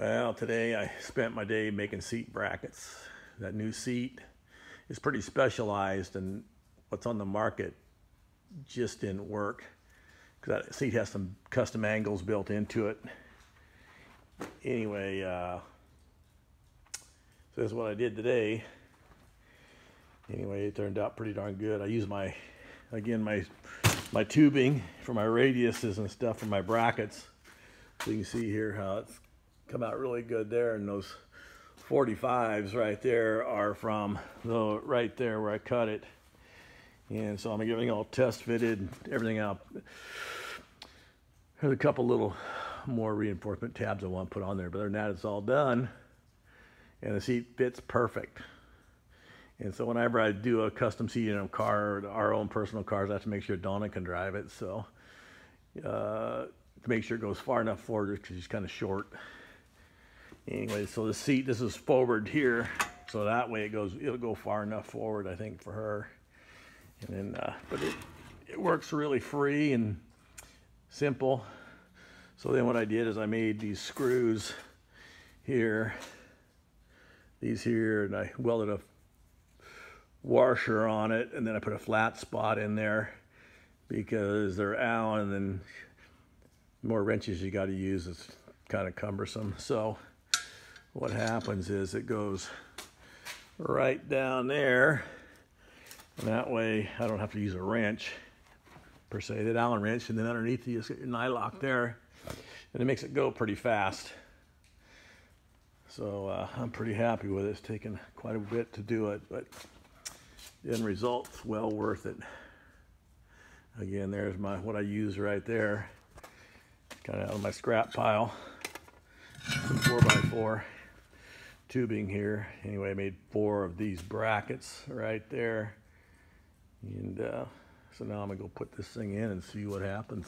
Well, today I spent my day making seat brackets. That new seat is pretty specialized and what's on the market just didn't work because that seat has some custom angles built into it. Anyway, uh, so that's what I did today. Anyway, it turned out pretty darn good. I used my, again, my my tubing for my radiuses and stuff for my brackets. So you can see here how it's come out really good there and those 45s right there are from the right there where I cut it. And so I'm getting all test fitted everything out. There's a couple little more reinforcement tabs I want to put on there but other than that it's all done and the seat fits perfect. And so whenever I do a custom seat in a car our own personal cars I have to make sure Donna can drive it so uh, to make sure it goes far enough forward because she's kind of short anyway, so the seat, this is forward here. So that way it goes, it'll go far enough forward, I think, for her. And then, uh, but it, it works really free and simple. So then what I did is I made these screws here, these here, and I welded a washer on it, and then I put a flat spot in there because they're Allen, and the more wrenches you got to use, it's kind of cumbersome. So what happens is it goes right down there and that way I don't have to use a wrench per se, that Allen wrench, and then underneath you just get your nylock there, and it makes it go pretty fast. So uh, I'm pretty happy with it. It's taken quite a bit to do it, but the end result's well worth it. Again, there's my what I use right there, kind of out of my scrap pile, some 4x4 tubing here. Anyway, I made four of these brackets right there. And uh, so now I'm gonna go put this thing in and see what happens.